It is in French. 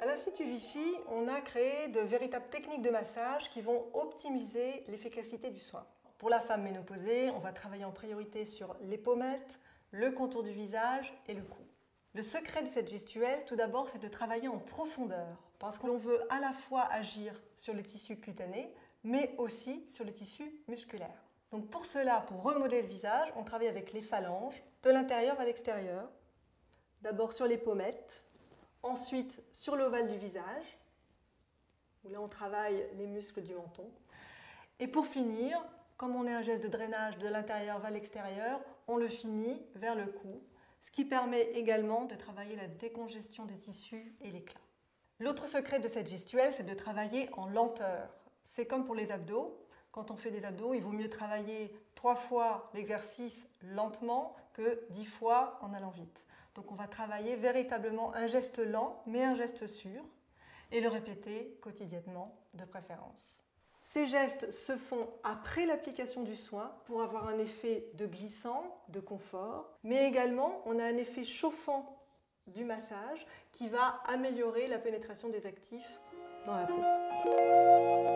À l'Institut Vichy, on a créé de véritables techniques de massage qui vont optimiser l'efficacité du soin. Pour la femme ménopausée, on va travailler en priorité sur les pommettes, le contour du visage et le cou. Le secret de cette gestuelle, tout d'abord, c'est de travailler en profondeur, parce que l'on veut à la fois agir sur les tissus cutanés, mais aussi sur les tissus musculaires. Donc pour cela, pour remodeler le visage, on travaille avec les phalanges, de l'intérieur à l'extérieur. D'abord sur les pommettes, ensuite sur l'ovale du visage, où là on travaille les muscles du menton. Et pour finir, comme on est un geste de drainage de l'intérieur vers l'extérieur, on le finit vers le cou, ce qui permet également de travailler la décongestion des tissus et l'éclat. L'autre secret de cette gestuelle, c'est de travailler en lenteur. C'est comme pour les abdos. Quand on fait des abdos, il vaut mieux travailler trois fois l'exercice lentement que dix fois en allant vite. Donc on va travailler véritablement un geste lent, mais un geste sûr, et le répéter quotidiennement de préférence. Ces gestes se font après l'application du soin pour avoir un effet de glissant, de confort, mais également on a un effet chauffant du massage qui va améliorer la pénétration des actifs dans la peau.